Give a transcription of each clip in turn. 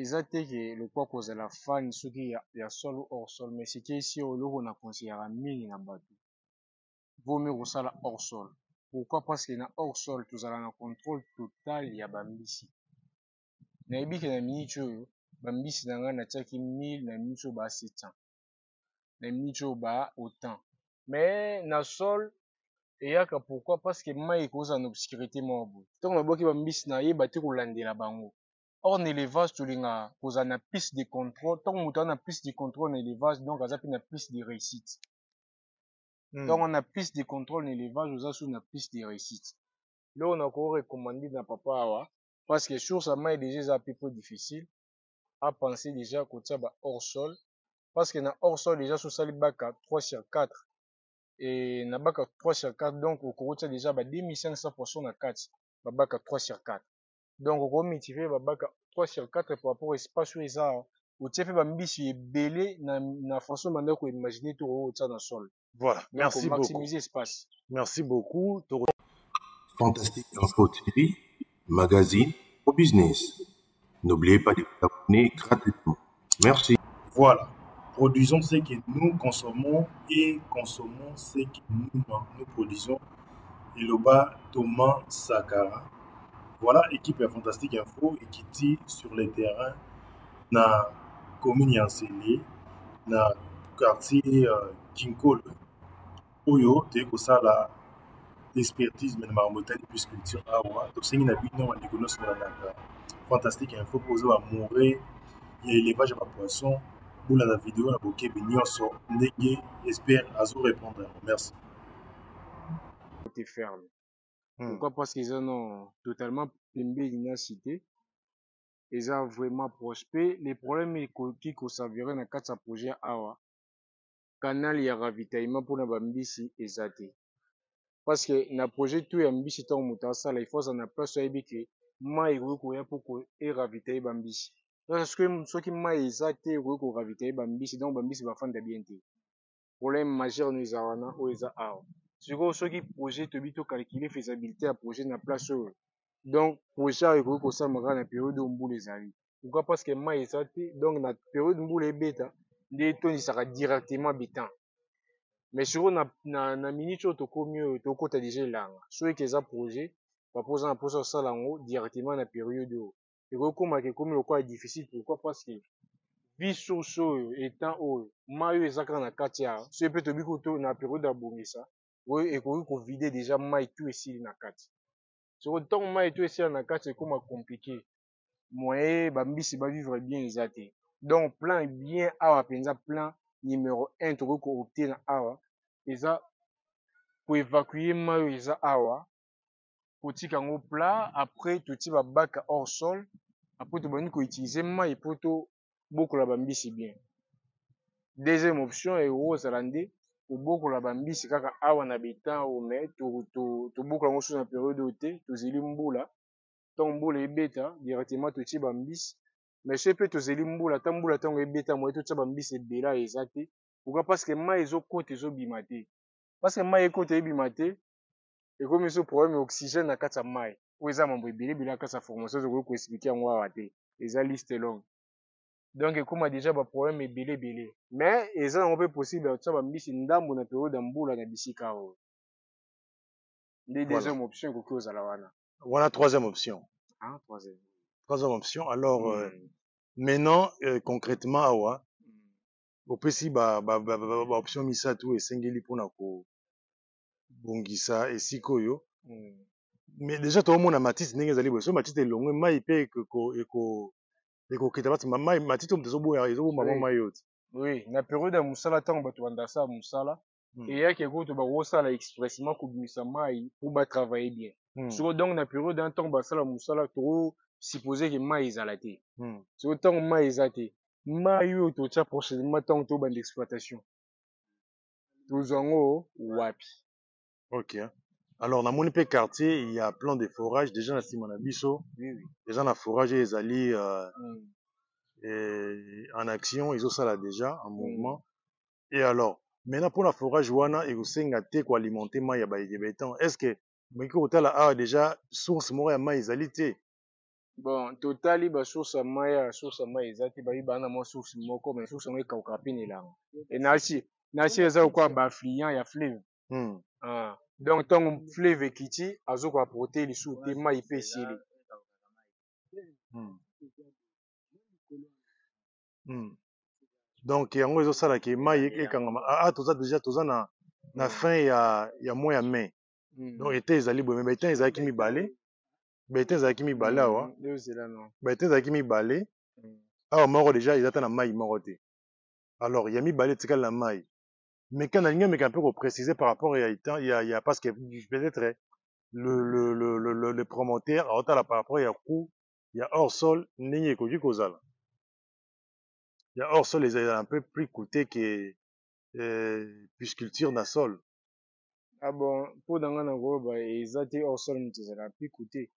eza te ke lokwa kozala fane soki ya, sol or sol. Mais sike esi oyo eloko na conseillera mingi na bato vomi kosala hors sol. Pourquoi? Parce que na hors sol tozala na contrôle total ya bambisi nayebi ke na miniti oyo bambisi na ngai natiaki 1000 na miniti oyo baa 700 na miniti oyo baa autant. Mais na sol eyaka pourquoi? Parce que mai ekozala na obscurité moko boye. Ntango naboki bambisi nayeba te kolandela bango or na élevage tolingaka kozala na piste de contrôle. Ntango moto aza na piste de contrôle na élevage donc aza mpe na piste de réussite. Ntango na piste de contrôle na élevage oza sur na piste de réussite. Loko na korecommande na papa awa parce que source ya mai déjà eza pe peu difficile apenser déjà kotia ba hors sol. Parce que na hors sol déjà sosali baka 3 sur 4 e na baka 3 sur 4 donc okokotia déjà ba 2500 poisson na kati babaka 3 sur 4 donc okomultiplie babaka 3 sur 4 par rapport espace oyo eza otie mpe bambisi ebele na, na façon banda koimagine to okotia na sol Voilà, merci beaucoup. maximiser espace Merci beaucoup. Fantastique Info TV, magazine au business. N'oubliez pas de vous abonner gratuitement. Merci. Voilà. Produisons ce que nous consommons et consommons ce que nous, nous produisons. Et le bas Thomas Sakara. Voilà, équipe ya Fantastique Info et qui tire sur le terrain na commune ya Nsele, na quartier euh, Kinkole. Oyo toyei kosala expertise me na makambo etali plus culture awa tosengi na bino bandeko nyonso bolandaka fantastique info mpo oza bamoure ya élevage ya bapoisson bolanda video na bokebi nyonso ndenge expert azorépondre merci côté ferme Hmm. Pourquoi? Parce que eza non totalement pembeni na cité eza vraiment proche mpe le problème ekoki kosavire na kati ya projet awa canal ya ravitaillement mpona bambisi eza te parce que na projet to ya mbisi ntango moto asala aza na place oyebi ke mai ekoki koya mpo eravitaille bambisi soki, mai eza te ekoki koravitaille bambisi donc bambisi bafanda bien. Te problème majeur no eza wana oyo eza awa sikoyo soki projet toyebi tocalcule faisabilité ya projet na place oyo donc projet awa ekoki kosalama kaka na periode oyo mbula ezali pourquoi? Parce que donc na periode mbula ebeta nde etondisaka directement mais na, na, na minute oyo tokómi oyo tokota déjà elanga soki eza projet bapoza na mposa kosala yango directement na periode oyo ekoki komaka ekomi lokola difficile pourquoi? Parce que vi source oyo etant oyo oyo na periode ya bongisa oyo ekoki kovide déjà mai tu esili na kati. Soko ntango mai tu esila na kati ekóma compliqué. Moyen bambisi bavivre bien eza te donc plan bien awa mpenza plan numéro 1 tokoki koopte na awa eza koévacue mai oyo eza awa kotika yango plat après totie babaka hors sol après tobandi koutilize mai mpo tobokola bambisi bien. Deuxième option ekozala nde kobokola bambisi kaka awa na betan oyo mais tobokola yango susu na periode oyo te tozeli mbula ntango mbula ebeta directement totie bambisi mais soki mpe tozeli mbula ata mbula ntango ebeta moye totia bambisi ebele ayo eza te. Pourquoi? Parce que mai ezokota ezobima te. Parce que mai ekota ebima te ekomi so problème oxygène na kati ya mai oyo eza mambo ebele ebele na kati ya formation ezokoki koexplike yango awa te. Eza liste longue donc ekóma déjà baproblème ebele ebele mais eza yango mpe possible ya kotia bambisi ndambo na periode ya mbula na bisika oyo nde deuxième option ekoki kozala wana Voilà troisième option. ah, troisième Troisième option. Alors, euh, Mm. maintenant, euh, concrètement, awa, Mm. opesi ba, ba, ba, ba, ba, ba option misato esengeli mpona kobongisa esika oyo Mm. mais déjà toomona matiti ndenge ezali boye so matiti elongwe mai mpe ekokita bati matiti oyo moto ezoboya ezoboma mwa mai oyo te oui na periode ya mosala ntango bato bandasala mosala Mm. eyaki ekoki bakosala expressement kobimisa mai po batravaille bien. Mm. siko donc na periode ya ntango basala mosala tokosuppose ke mai ezala te. Mm. siko ntango mai eza te mai oyo totia prochainement ntango tobanda exploitation. Tozwa yango wapi. Ok alors namoni mpe quartier ya plan de forage déjà na nsima na biso eza na forage ezali euh, Mm. eh, en action ezosala déjà en mouvement. Et alors maintenant mpona forage wana ekosenga te koalimente mai ya baetan est ce que moki kotala awa déjà source moko ya mai ezali te? Bon totali basource ya mai ya source ya mai eza te bayi baa na mwa source moko mais source yango ekauka mpe na elanga e nasi nasi eza lokola baafluent ya fleuve. Hmm. ah. Donc ntango fleuve ekiti azokoaporte lisusu te mai mpe esili. Hmm. Hmm. donc yango ezosalaka mai ekangama. Ah, ah, toza déjà toza na, na fin ya, ya mois ya mai. Mm. donc ete ezali boye me baetin ezalaki mibale. baetin ezalaki mibale awa. Mm, no baetin ezalaki mibale. Awa moko déjà eza ta na mai moko te. Alors ya mibale etikali na mai mais quand nalingi omeka mpe koprécise par rapport itan ya, ya parce que peut-être le, le, le, le, le, le promoteur aotala par rapport ya coût ya hors sol ndenge ekoki kozala ya hors sol ezala un peu plus coûté que euh, pisculture na sol. Ah bon mpo na nga na koloba eza te hors sol moto ezala mpe coûté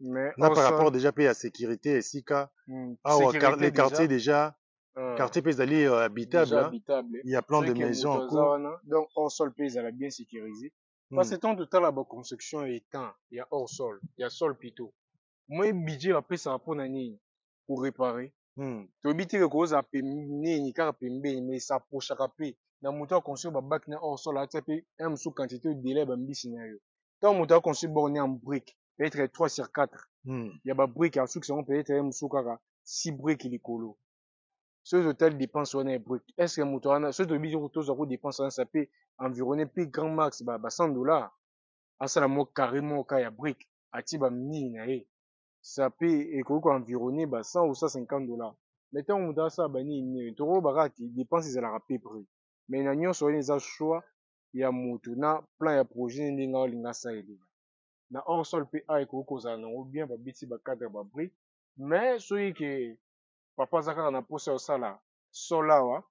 mais hors par rapport déjà mpe ya sécurité esika mm, awa sécurité car, les quartiers déjà. ah, quartier mpe ezali euh, habitable hein. habitable. Il y a plein de maisons en cours. wana donc hors sol ezala bien sécurisé. Parce que Hmm. ntango totala baconstruction ya etan ya hors sol. Ya sol plutôt. Moi budget bapesaka mpona nini korépare Hmm. toyebi te kozala nini kaka pembeni mais esaprochaka mpe na moto aconstruire babaki na hors sol atia mpe un mosusu quantité odele ya bambisi na yo ntango moto aconstruire borne brique. Peut-être 3 sur 4 Hmm. ya babrike peut-être ye mosusu kaka 6 brike likolo soki totali dépense wana ya brike est ce que moto wana soki toyebi te tozwa ko dépense wana sa mpe environné mpe grand max ba, ba 100 dollar asala mo carré moko ka ya brike atie baminini na ye sa mpe ekoki koenvironné ba 100 ou 150 dollar mais ntango moto asala banini nini tokoyoba kaka ti dépense ezalaka pe prix mais na nyonso wana eza choix ya moto na plan ya projet ndenge aolinga asalela na hors sol mpe a ekoki kozala nango bien babeti bacadre ya babrique mais soki ke papa aza kaka na mposa ya kosala sol awa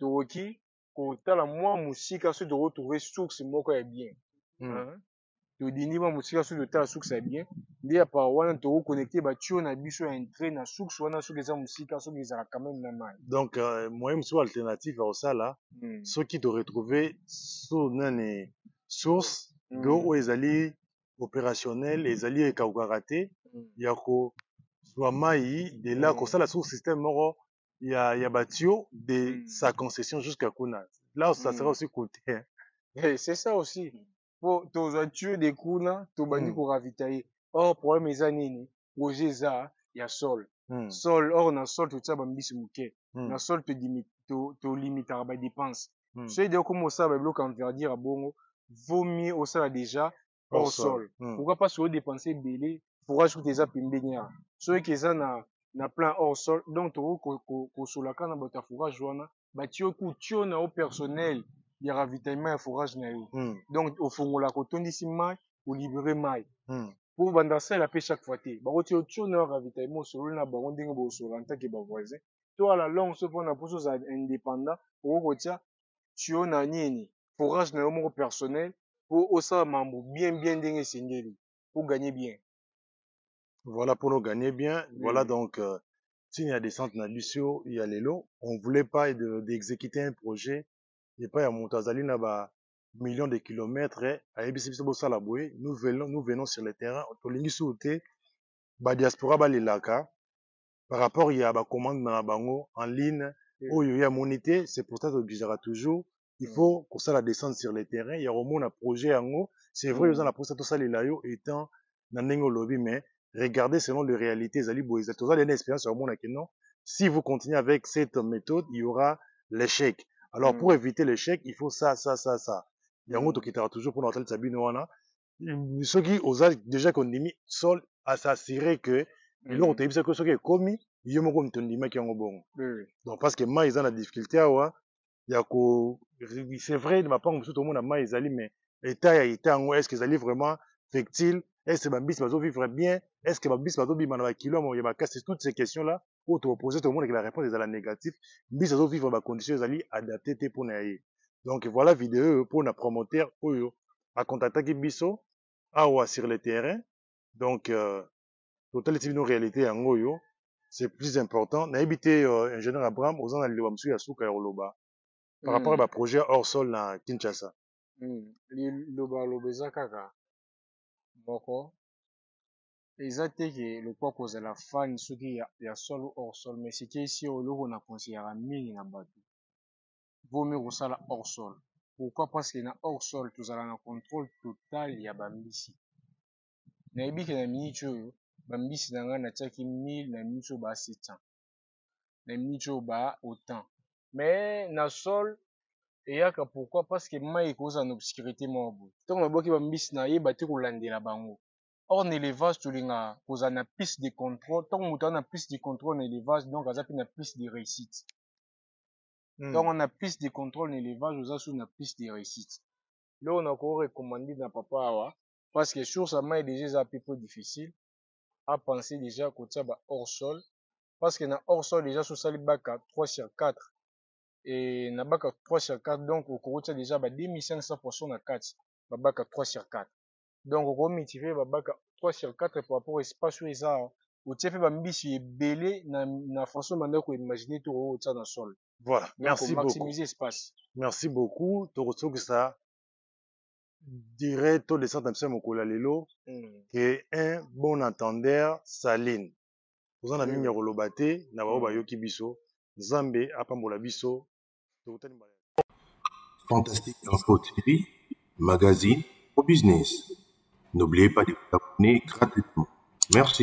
tokoki kotala mwa mosika soki tokotrouve source moko ya bien Hmm. Hein? todindi mwa mosika soki totala source ya bien nde ya par wana tokoconnecte batio na biso ya entrée na source wana soki eza mosika soki ezala quand même na mai donc euh, moyen mosusu alternative ya kosala Mm. soki toretrouve so nani source Mm. do oyo ezali opérationnel ezali ekawukaka te ya kozwa mai de là Mm. kosala sur système moko ya, ya batio de Mm. sa concession jusqu'à kuna là ça sera Mm. aussi coûté hein. Eh, c'est ça aussi po tozwa tuyau de kuna tobandi Mm. koravitaye or problème eza nini projet eza ya sol Hmm. sol or na sol totia bambisi moke Hmm. na sol todimi- to- tolimitaka badepense Hmm. soki de okoma osala babiloko ya verdire ya bongo vaut mieux osala déjà hors sol Hmm. pourquoi parce que odepense ebele fourrage kuta eza pembeni awa soki eza na na plan hors sol donc tokoki na bato ya fourrage wana tio na yo personnel. Ya ravitaillement ya fourrage na yo Hmm. donc ofungolaka otondisi mai olibere mai Hmm. po banda asala mpe chaque fois te bakoti otio na yo ravitaillement osololi na bango ndenge bosola ntake bavoisin to ala longue so mpona mposo ozala indépendant. Okoki kotia tio na nini fourrage na yo moko personnel. Po osala mambo bien bien ndenge esengeli po gagner bien Voilà pour nous gagner bien. Voilà donc, euh, s'il y a des centres Lucio, il y a Lelo. On voulait pas de- d'exécuter un projet. Et pas à Montazali, ba millions de kilomètres. eh, à Ebisi Biso Bosala Boué. Nous venons, nous venons sur le terrain. Tolingi Souté, ba diaspora ba lelaka. Par rapport, il y a ba commande na bango en ligne. Oh, il y a monité. C'est pour ça que je toujours. Il Mm. faut qu'on ça la descendre sur le terrain. Il y a au moins un projet en haut. C'est vrai, Mm. ils ont la procès tout ça les layo étant dans lobby, mais regardez selon les réalités. Zali expérience non. Si vous continuez avec cette méthode, il y aura l'échec. Alors, Mm. pour éviter l'échec, il faut ça, ça, ça, ça. yango Mm. tokitaka toujours mpona kotalisa bino wana soki oza déjà kondimi sol asasire que eloko toyebisa ko soki ekomi yo moko moto ondimaki yango bongo donc parce que mai eza na difficulté awa ya ko c'est vrai mapango mosusu tomona mai ezali mais état ya état yango est ce que ezali vraiment fertile est ce que bambisi bazovivre bien? Est ce que bambisi bazobima na bakilo ya makasi toutes ces questions là oyo topose tomonaki la réponse ezala négatif mbisi azovivre bacondition ezali adapté te mpona ya ye donc voilà video oyo mpona promoteur oyo akontaktaki biso awa sur le terrain. Donc euh, totalisi bino réalité oyo c'est plus important. Nayebi te euh, ingénieur abraham oza na liloba mosusu ya suka ya koloba par rapport à Mm. baprojet hors sol na kinshasa. Mm. loba kaka moko eza te ke lokwa kozala fani soki ya, sol hors sol. Mais sike esi eloko na conseillera mingi na bato mieux kosala hors sol. Pourquoi? Parce que na hors sol tozala na contrôle total ya bambisi nayebi ke na miniti oyo bambisi na ngai natiaki 1000 na miniti oyo baa 700 na miniti oyo baa autant. Mais na sol eyaka pourquoi? Parce que mai ekozala na obscurité moko boye ntango naboki bambisi nayeba te kolandela bango or na élevage tolingaka kozala na piste de contrôle. Ntango moto aza na piste de contrôle na élevage donc aza mpe na piste de réussite. Ntango na piste de contrôle na élevage oza sur na piste de réussite. Loko na korekomande na papa awa parce que source ya mai déjà eza pe peu difficile. Apense déjà kotia ba hors sol. Parce que na hors sol déjà sosali baka 3 sur 4 e na baka 3 sur 4 donc okokotia déjà ba 2500 poisson na kati babaka 3 sur 4 donc okomultiplie babaka 3 sur 4 par rapport espace oyo eza otie mpe bambisi ebele na, na façon banda koimagine to okotia na sol voilà. Merci beaucoup. maximiser espace merci beaucoup. Tokosokisa dire to descente na biso ya mokolo ya lelo ke un bon entendeur saline oza na mingi ya koloba te na bao bayoki biso nzambe apambola biso Fantastique Info TV, magazine au business. N'oubliez pas de vous abonner gratuitement. Merci.